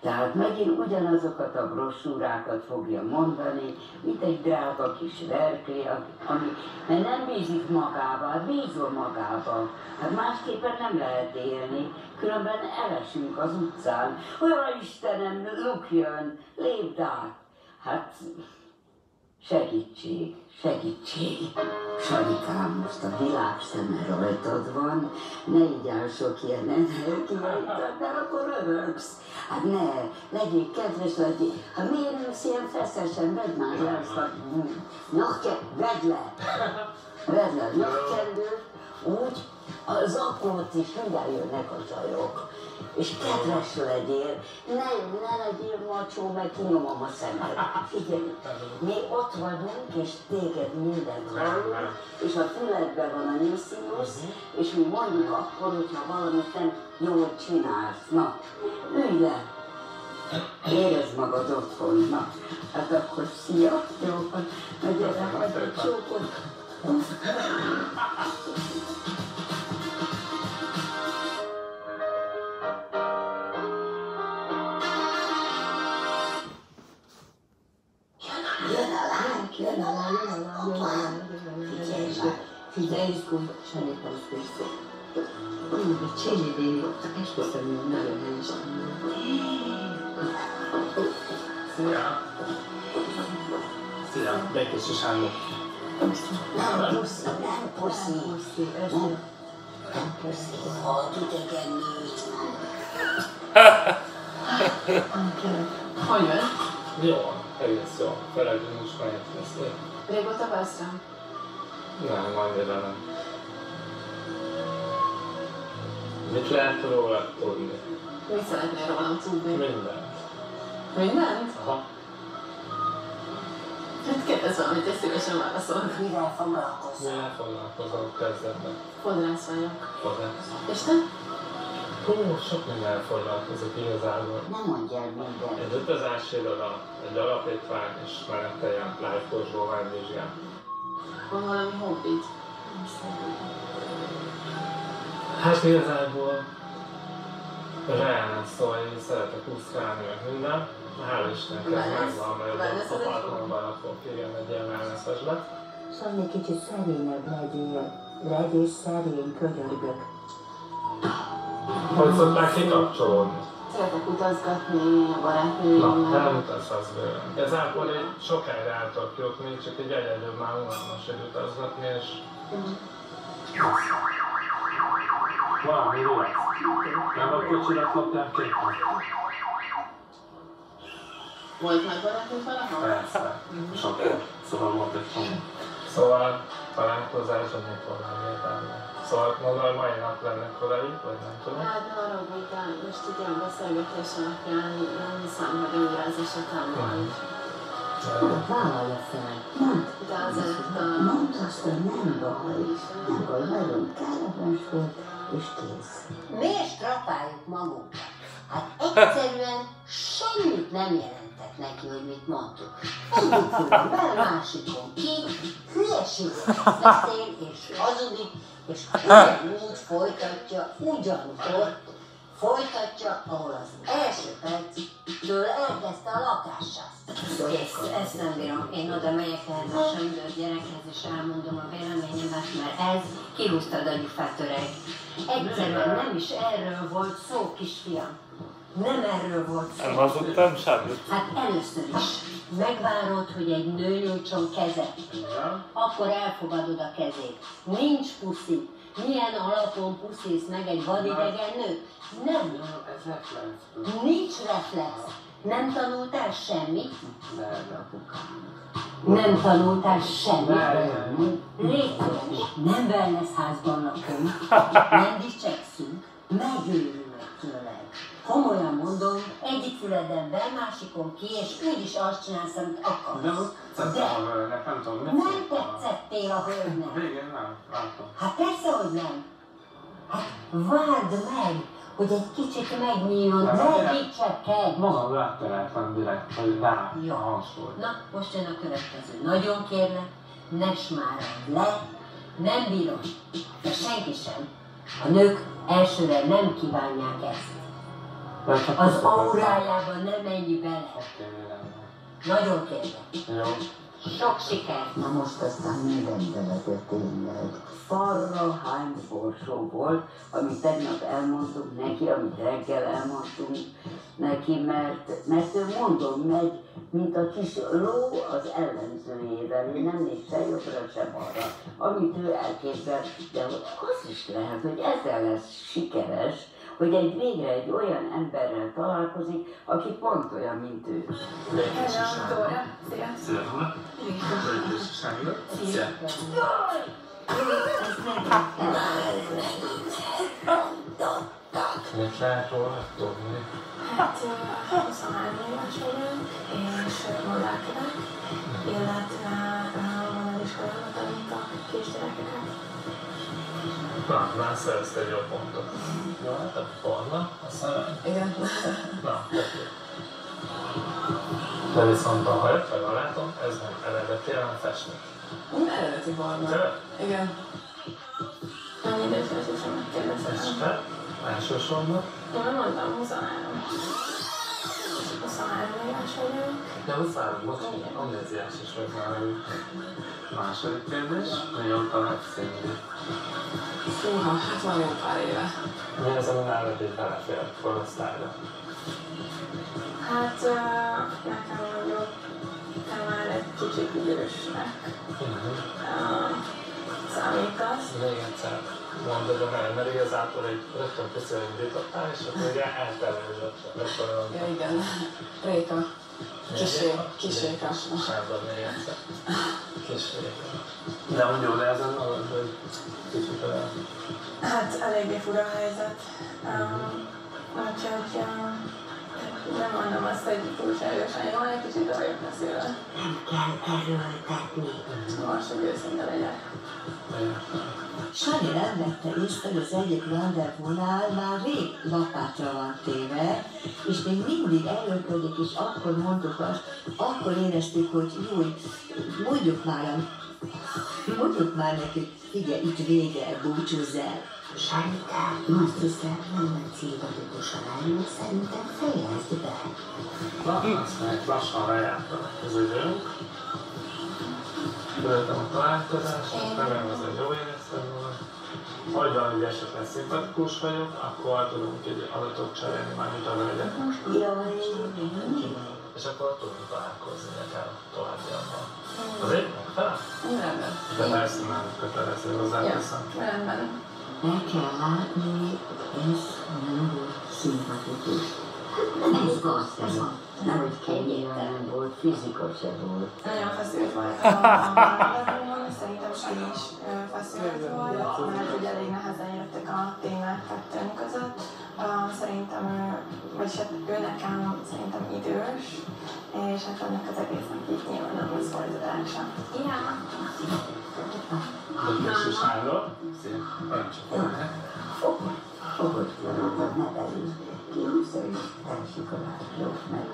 Tehát megint ugyanazokat a brosúrákat fogja mondani, mint egy drága kis verklé, ami, mert nem bízik magába, hát bízol magába. Hát másképpen nem lehet élni, különben elesünk az utcán. Olyan Istenem, lukjön, lépd át. Hát segítség, segítség. Sarikám, most a világ szeme rajtad van, ne így áll sok ilyen energiáidat, mert akkor röhögsz. Hát ne, legyél kedves, legyél. Hát miért ülsz ilyen feszesen, vedd már le azt a nyakke, vedd le. Vedd le a nyakkendőt, úgy, az akót is mindjárt jönnek a zajok. És kedves legyél, ne, ne legyél macsó, meg kinyomom a szemed. Figyelj, mi ott vagyunk, és téged mindent hallunk, és a füledben van a nyuszinusz, és mi mondjuk akkor, hogyha valamit nem jól csinálsz. Na, ülj le, érezd magad otthon. Na, hát akkor szia, jó van, na gyere, hagyd egy csókot. Lány. Figyelj, izgulva, Sanyi Paszkőszó. Úgy, a Csili Béli, esküszöm, hogy nagyon helyes. Szia! Szia, Békés és Hánó. Nem puszi, nem puszi. Puszi, össze. Ha titeket nőt, Hogy jön? Jó, egész jó. Feledjünk most már érkezni. Régóta vesz rám? Nem, annyira nem. Mit lehet róla tudni? Mit szeretnél rólam tudni? Mindent. Mindent? Aha. Hát kérdezz valamit, és szívesen válaszolok. Mivel foglalkozol? Mivel foglalkozol kezdetben? Fodrász vagyok. Fodrász. És te? Hú, sok minden foglalkozok igazából. Nem mondj el mindent. Egy utazási iroda, egy alapítvány, és mellette ilyen life coachból vendégzsgál. Van valami hobbit? Hát igazából reálnak szóval én szeretek úszkálni, meg minden. Hála Istennek ez megvan, mert a apartmanban lakok, igen, egy ilyen wellnessesbe. Sanni, kicsit szerényebb legyél. Legyél szerény, könyörgök. Hogy szokták kikapcsolódni? Szeretek utazgatni a Na, barátnőimmel. nem utazhatsz bőle. Igazából egy sokáig el tudok jutni, csak egy egyedül már unalmas egy utazgatni, és valami mi lesz? Nem a kocsirat lopják ki? Volt már barátnőd valaha? Persze, sokkal. Szóval volt egy csomó. Szóval találkozás, az mikor nem értelme. Szóval mondom, hogy mai nap lenne korai, vagy nem tudom. Hát haragudj, de most a beszélgetés alapján nem hiszem, hogy újra az esetem volt. Vállalja fel. Mondd. De azért a... Mondd azt, hogy nem baj. Nem baj, nagyon kellemes volt, és kész. Miért strapáljuk magunkat? Hát egyszerűen semmit nem jelentek neki, hogy mit mondtuk. Egyik fülön bel, másikon ki, hülyeségeket beszél, és hazudik, és ugyanúgy folytatja, ugyanott folytatja, ahol az első perctől elkezdte a lakását. Ezt, ezt nem bírom. Én oda megyek ehhez a söndör gyerekhez, és elmondom a véleményemet, mert ez kihúztad a gyufát öreg. Egyszerűen nem is erről volt szó, kisfiam. Nem erről volt szó. Nem hazudtam semmit. Hát először is megvárod, hogy egy nő nyújtson kezet. Akkor elfogadod a kezét. Nincs puszi. Milyen alapon puszísz meg egy vadidegen nőt? Nem. Ez reflex. Nincs reflex. Nem tanultál semmit? Apukám. Nem tanultál semmit? Nem. Légy nem wellness házban lakunk, nem dicsekszünk, megőrülök tőled. Komolyan mondom, egyik füleden be, másikon ki, és úgyis azt csinálsz, amit akarsz. De tettem a völgynek, nem tudom, Nem szóltam. tetszettél a hölgynek. Végén nem, látom. Hát persze, hogy nem. Hát várd meg, hogy egy kicsit megnyíljon, Nem, ne nem. dicsekedj. Magam rátereltem direkt, hogy rá Jó. a hangsúly. Na, most jön a következő. Nagyon kérlek, ne smárad le, nem bírom. De senki sem. A nők elsőre nem kívánják ezt. Az aurájában nem menj bele. Nagyon kérlek. Jó. Sok sikert! Na most aztán minden belede tényleg. Farra hány borsó volt, amit tegnap elmondtunk neki, amit reggel elmondtunk neki, mert, mert ő mondom, megy, mint a kis ló az ellenzőjével, ő nem néz se jobbra, se balra, amit ő elképzel, de az is lehet, hogy ezzel lesz sikeres, hogy egy végre egy olyan emberrel találkozik, aki pont olyan, mint ő. Hello, Dóra. Szia. Szia, Sándor. Szia. Mit róla tudni? Hát, ö, 23 éves vagyok, és munkálkodok, illetve van egy iskolámat, tanít a kisgyerekeket. Na, már szerezte egy jó pontot. Jó, hát a forma, a szemem. Igen. Na, oké. De viszont a hajat, vagy a látom, ez nem eredeti, hanem festmény. Eredeti forma. De Igen. Mennyi idős vagy, és megkérdezem. feste, elsősorban, Én nem mondtam, 23. 23 éves vagyok. de hozzáállom, bocs, amnéziás is vagy már ő. Második kérdés, mióta megszínű. Húha, hát van jó pár éve. Mi az, ami nálad így belefér korosztályra? Hát ö, nekem mondjuk te már egy kicsit idősnek Mhm. ö, számítasz. Még egyszer. mondod, hogy nem, mert igazából egy rögtön köszönöm indítottál, és akkor ugye elterülődött. Ja, igen. Réka. Kisé, kiséka. Sándor még egyszer. Kisréka. De úgy jól érzed magad, hogy kicsit olyan... Hát eléggé fura a helyzet. Um, úgyhogy um, nem mondom azt, hogy túlságosan jól, egy kicsit vagyok feszülve. Nem kell erőltetni. Most, hogy őszinte legyek. Sanyi nem vette észre, hogy az egyik rendezvúnál már rég lapátra van téve, és még mindig előködik, és akkor mondtuk azt, akkor éreztük, hogy jó, mondjuk már, mondjuk már neki, figyelj, itt vége, búcsúzz el. Sanyikám, azt hiszem, nem célbatudósan állunk, szerintem fejezd be. Na, azt meg lassan lejárta az időnk. Követem a találkozást, remélem ez egy jó éreztem volna. Hogy van, hogy esetleg szimpatikus vagyok, akkor tudunk egy adatot cserélni, már mit arra legyek. Jaj, És akkor tudunk találkozni nekem továbbiakban. Az egy megfelel? Rendben. De persze nem kötelező hozzáteszem. Rendben. Be kell látni, ez nem volt szimpatikus. Ez gazdag, nehogy kegyetlen volt, fizika se volt. Nagyon feszült rendezvényen, szerintem is feszült volt, mert hogy elég nehezen jöttek a témák kettőnk között. Szerintem vagyis hát ő nekem szerintem idős, és hát ennek az egésznek így nyilván nem. Igen. Dökősi Sándor. Szép. Parancsolj. Fogod magadban nevelni, képzel is elsikolás, jó meg.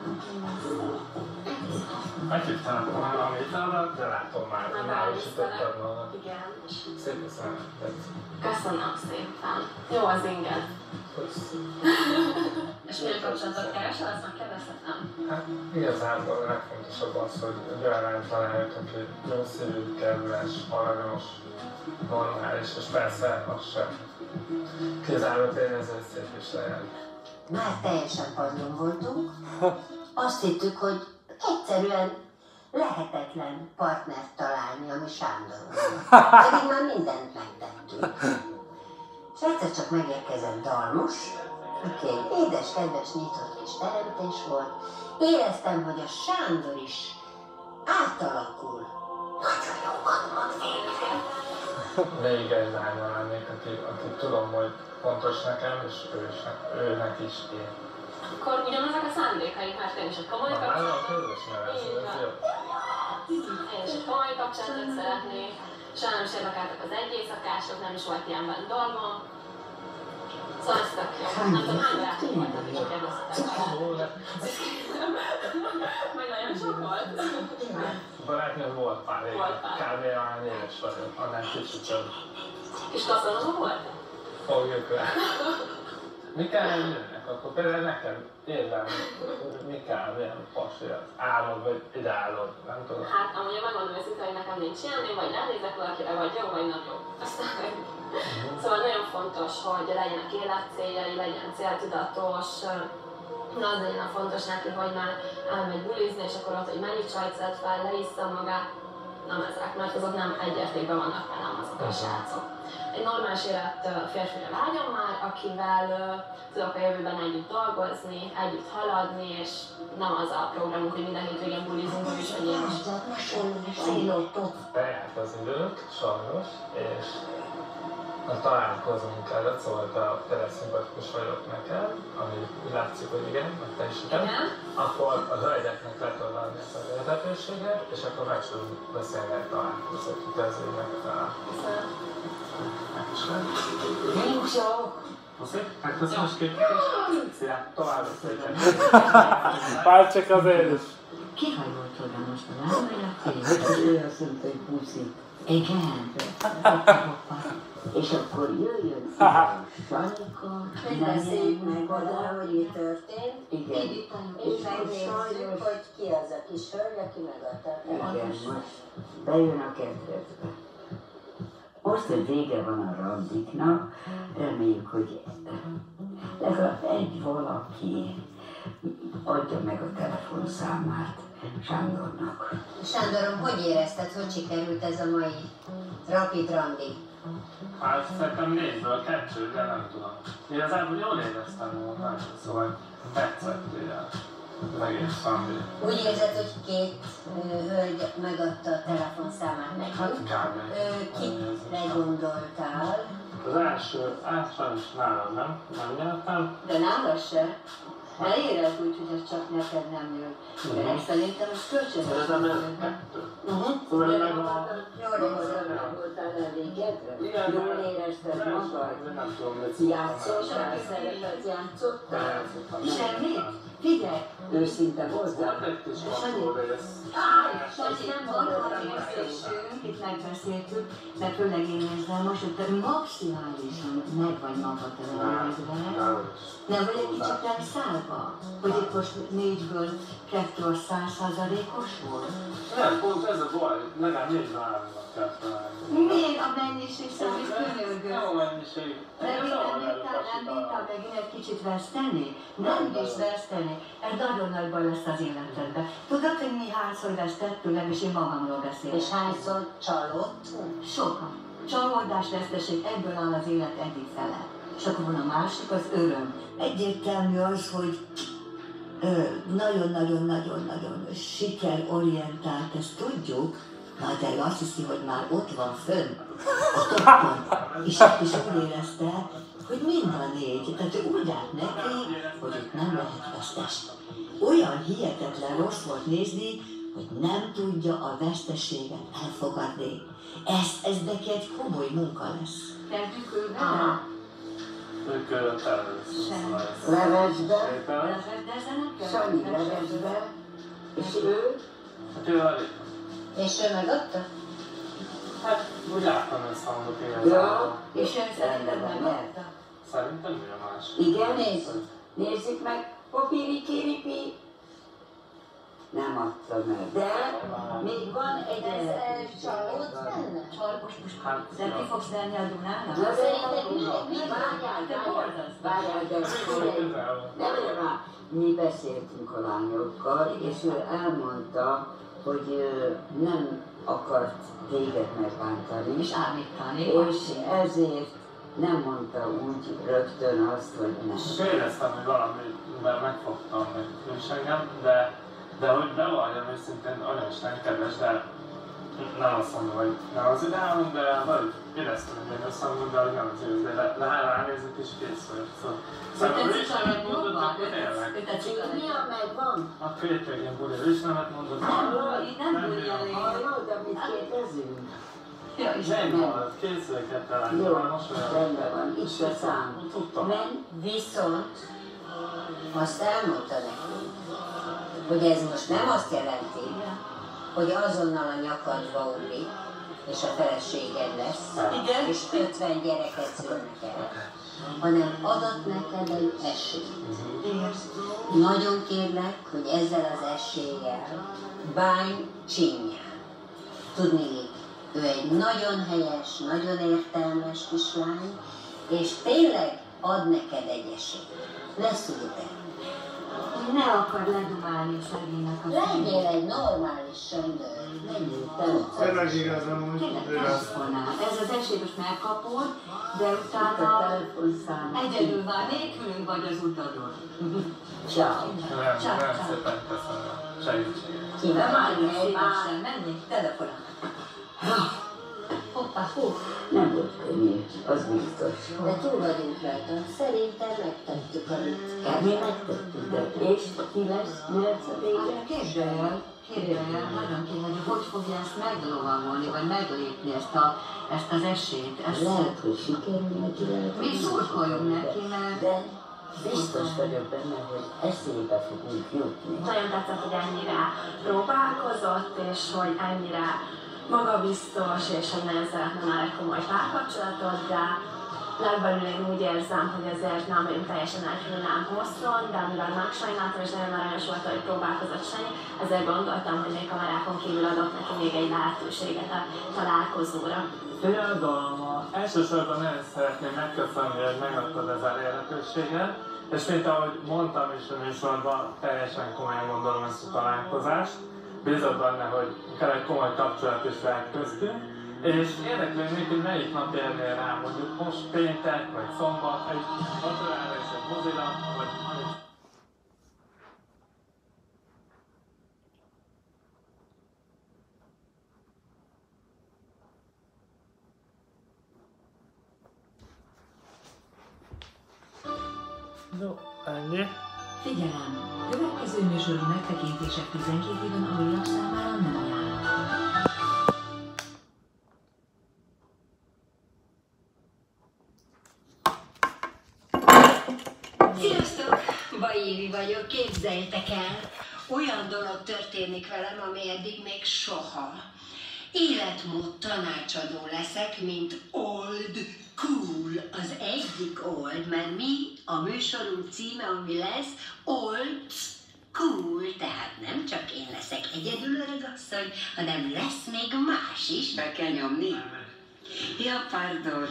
Meghívtam volna valamit arra, de látom már, hogy már is ütötted volna. Igen. Szép köszönöm. Tetszik. Köszönöm szépen. Jó az inged. És milyen kapcsolatot keresel, azt megkérdezhetem? Hát igazából a legfontosabb az, hogy egy olyan lányt találjak, aki jó szívű, kedves, aranyos, normális, és persze az sem kizárólag tényező szép is legyen. Már teljesen padlón voltunk. Azt hittük, hogy egyszerűen lehetetlen partnert találni, ami Sándoron. Pedig már mindent megtettünk. És egyszer csak megérkezett Dalmus, aki egy édes, kedves, nyitott kis teremtés volt. Éreztem, hogy a Sándor is átalakul. Nagyon jókat mond végre. Egy lányra lennék, aki, aki tudom, hogy fontos nekem, és ő is, őnek is én. Akkor ugyanazok a szándékaink, mert én is egy komoly Na, már kapcsolatot. a közös nevező, ez jó. Én is egy komoly kapcsolatot szeretnék. Soha nem is érdekeltek az egy éjszakások, nem is volt ilyenben dolgom. Szóval ez tök jó. Nem tudom, hány barátok voltak, és hogy kérdeztetek. Ó, de Meg nagyon sok volt. barátnőm volt pár éve, Volt pár. kb. olyan éves vagyok, annál kicsit több. És kaszolom volt? Fogjuk le. Mi kell nőnek? Akkor például nekem érvelni, mi kell, milyen pasi az? Álmod, vagy ideálod, nem tudom. Hát amúgy megmondom őszintén, hogy nekem nincs ilyen, én vagy ránézek valakire, vagy jó, vagy nem jó. Aztán Szóval nagyon fontos, hogy legyenek életcéljai, legyen céltudatos, na az a fontos neki, hogy már elmegy bulizni, és akkor ott, hogy mennyi csajt szed fel, leissza magát, nem ezek, mert azok nem egy értékben vannak velem azok a srácok. Egy normális élet ö, férfire vágyom már, akivel tudok a jövőben együtt dolgozni, együtt haladni, és nem az a programunk, hogy minden hétvégén bulizunk, és hogy én is. Bejárt az idők, sajnos, és a találkozunk előtt, szóval a tényleg szimpatikus vagyok neked, ami látszik, hogy igen, meg te is igen, akkor a hölgyeknek le tudod adni ezt a lehetőséget, és akkor meg tudunk beszélni egy találkozót, kezdődnek fel. Szóval Nincs jó! Oké, megköszönöm, és képítés. Szia, tovább szépen. Bár csak azért is. Kihajolt oda most a lábára, és ő azt mondta, hogy puszi. Igen. És akkor jöjjön ide Sanika, Beszéljük meg menjen oda, hogy mi történt. Igen. És megnézzük, hogy ki az a kis hölgy, aki megadta a Igen, telefont. most bejön a kedvezbe. Most, hogy vége van a randiknak, reméljük, hogy legalább egy valaki adja meg a telefonszámát Sándornak. Sándorom, hogy érezted, hogy sikerült ez a mai rapid randi? Hát szerintem négyből kettő, de nem tudom. Igazából jól éreztem volna, szóval tetszett ilyen az egész family. Úgy érzed, hogy két ö, hölgy megadta a telefonszámát nekünk? Hát kb. Kikre gondoltál? Az első, át sajnos nálad nem, nem nyertem. De nálad se. Leírod úgy, hogy ez csak neked nem jön. De Mhm. szerintem ez kölcsönös. Szeretem ez kettő. Uh-huh. A... Jól voltál elégedve? Igen, Jól de- érezted de- magad? de Nem tudom, mit Játszottál, szerepet játszottál? Nem. Semmit? Figyelj! Őszinte kis vakó rész. Sanyi, nem van olyan érzésünk, itt megbeszéltük, de főleg én érzem most, hogy te maximálisan meg vagy magad elégedve. Nem vagy egy kicsit elszállva? Hogy itt most négyből kettő száz százalékos volt? Nem, pont ez a baj, legalább négy kell találni. Miért a mennyiség számít könyörgő? Nem a mennyiség. Bírtál, nem előbb bírtál megint egy kicsit veszteni? Nem bírsz veszteni. Ez nagyon nagy baj lesz az életedben. Tudod, hogy mi hányszor vesztettünk, nem is én magamról beszélek. És hányszor csalott? Sokan. Csalódás, veszteség, ebből áll az élet egyik fele. És akkor van a másik, az öröm. Egyértelmű az, hogy nagyon-nagyon-nagyon-nagyon sikerorientált, ezt tudjuk, Na de ő azt hiszi, hogy már ott van fönn, a toppon, és, és úgy érezte, hogy mind a négy, tehát ő úgy állt neki, hogy itt nem lehet vesztes. Olyan hihetetlen rossz volt nézni, hogy nem tudja a veszteséget elfogadni. Ez, ez neki egy komoly munka lesz. Kezdjük ő Aha. Ők először. Levesbe. Sanyi levesbe, és ő Hát ő alig. És ő megadta? Hát úgy láttam ezt hangot Ja, igazából. És ön szerinted megadta? Szerintem a más? Igen, nézzük. Nézzük meg. Popiri kiripi. Nem adta meg. De még van egy lehetőség. csalódsz benne? Csalkos most Hát, De ki fogsz lenni a Dunának? Na, Szerinted mi, mi Várjál, Te várjál, várjál, de figyelj. Nem, nem, nem. Mi beszéltünk a lányokkal, és ő elmondta, hogy ő nem akart téged megbántani, És állítani. és ezért nem mondta úgy rögtön azt, hogy nem. És éreztem, hogy valamivel megfogtam meg is engem, de, de hogy bevalljam őszintén, anya is nem kedves, de nem azt mondom, hogy nem az ideálom, de vagy éreztem, hogy még azt mondom, de hogy nem az ő, de le, le ránézek és kész vagyok. Szóval, Szóval szóval ő is a nemet mondott, akkor tényleg. Ő tetszik a Mi a megvan? A hétvégén buli, ő is nemet mondott. nem Nem elég. Hallod, amit kérdezünk? Ja, És készüleket talán, Jó, rendben van, itt a szám. Tudtam. Men, Viszont azt elmondta nekünk, hogy ez most nem azt jelenti, hogy azonnal a nyakadba ugrik, és a feleséged lesz, Igen. és 50 gyereket szülnek el, hanem adott neked egy esélyt. Igen. Nagyon kérlek, hogy ezzel az eséllyel bánj csinyán. Tudni, ő egy nagyon helyes, nagyon értelmes kislány, és tényleg ad neked egy esélyt. Lesz úgy Ne akar ledumálni szegénynek a Legyél egy normális söndör. Legyél te. Hogy lesz. telefonál. Ez az esély most megkapod, de utána egyedül vár nélkülünk vagy az utadon. Ciao. Nem, Ciao, nem ciao. szépen köszönöm a segítséget. Nem Kivel állj egy már? szívesen, menni, telefonál. Hoppá, hú. Nem volt könnyű, az biztos. De túl vagyunk rajta. Szerintem megtettük, amit kell. Mi megtettük, de és ki lesz, mi lesz a vége? Hát képzelj el, képzelj el, nagyon kíváncsi, hogy fogja ezt meglovagolni, vagy meglépni ezt, a, ezt az esélyt. Ezt, Lehet, hogy sikerül neki, lehet, mi szurkoljunk neki, mert De biztos vagyok benne, hogy eszébe fogunk jutni. Nagyon tetszett, hogy ennyire próbálkozott, és hogy ennyire magabiztos, és hogy nagyon szeretne már egy komoly párkapcsolatot, de legbelül én úgy érzem, hogy ezért nem vagyunk teljesen elkülönám hosszon, de mivel megsajnáltam, és nagyon aranyos volt, hogy próbálkozott Sanyi, ezért gondoltam, hogy még kamerákon kívül adok neki még egy lehetőséget a találkozóra. Fiadalma, elsősorban nagyon szeretném megköszönni, hogy megadtad ez a lehetőséget, és mint ahogy mondtam is a műsorban, teljesen komolyan gondolom ezt a találkozást. Bízok benne, hogy kell egy komoly kapcsolat is lehet köztünk, És érdeklődnék, hogy melyik nap érnél rá, mondjuk most péntek, vagy szombat, egy vacsorára és egy mozira, vagy No, ennyi. Figyelem! Megtekintések 12 éven alulak számára nem ajánlott. Sziasztok! Baévi vagyok, képzeljétek el, olyan dolog történik velem, ami eddig még soha. Életmód tanácsadó leszek, mint Old Cool, az egyik Old, mert mi a műsorunk címe, ami lesz Old Cool, tehát nem csak én leszek egyedül öregasszony, hanem lesz még más is. Be kell nyomni? Ja, pardon.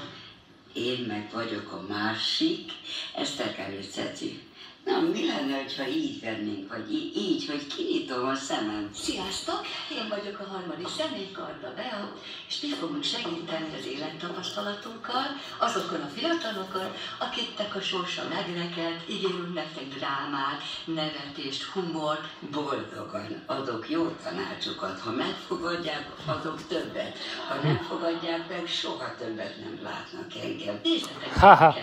Én meg vagyok a másik, Eszterkelő Ceci. Na, mi lenne, ha így vennénk, vagy í- így, hogy kinyitom a szemem? Sziasztok! Én vagyok a harmadik személy, Karda Bea, és mi fogunk segíteni az élettapasztalatunkkal, azokon a fiatalokon, akiknek a sorsa megrekelt, ígérünk nektek drámát, nevetést, humort, Boldogan adok jó tanácsokat. Ha megfogadják, adok többet. Ha nem fogadják meg, soha többet nem látnak engem. nézzetek Haha.